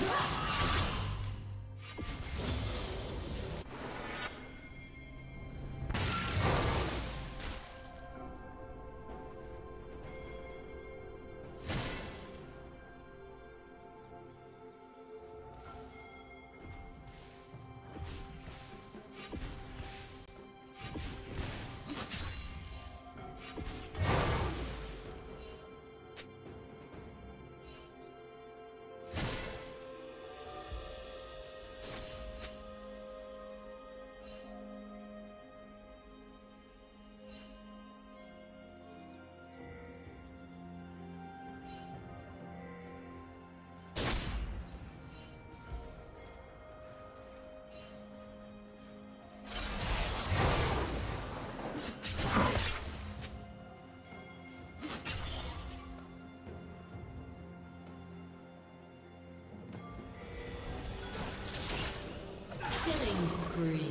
Ah! spree.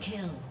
Kill.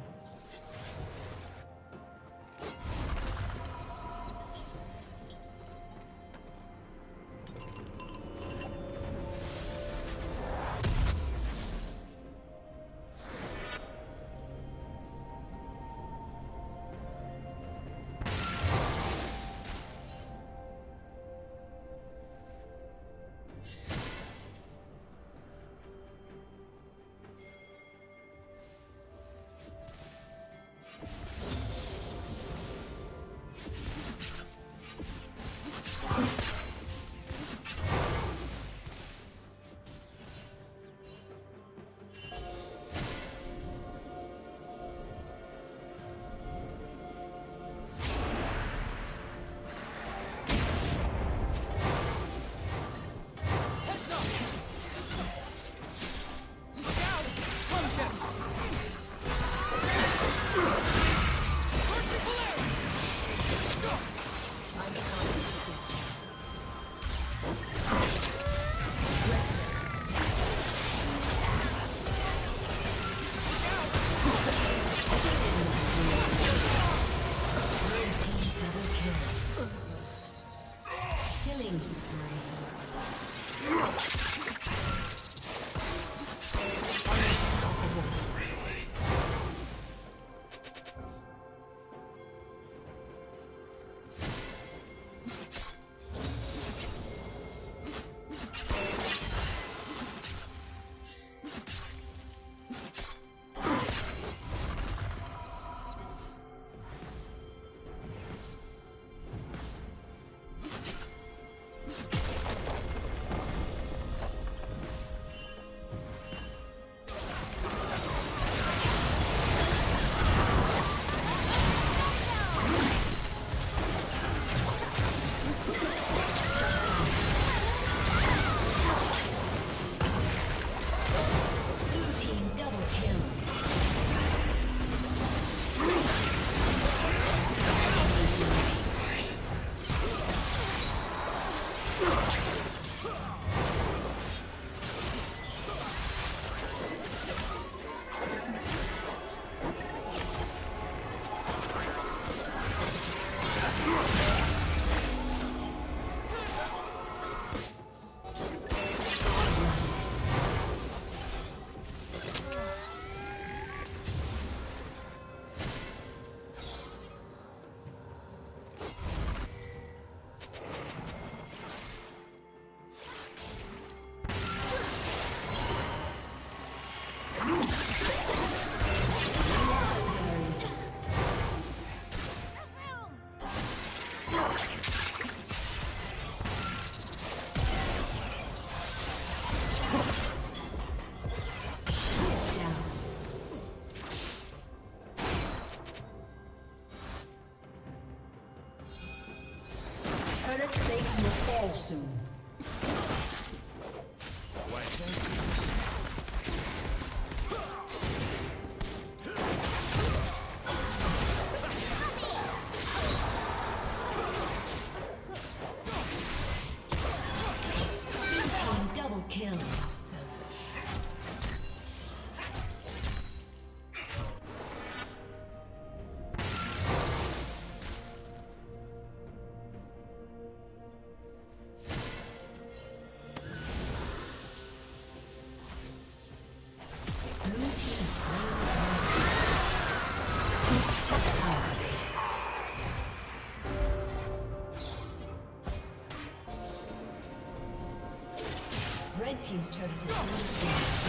Team's turret has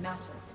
matters.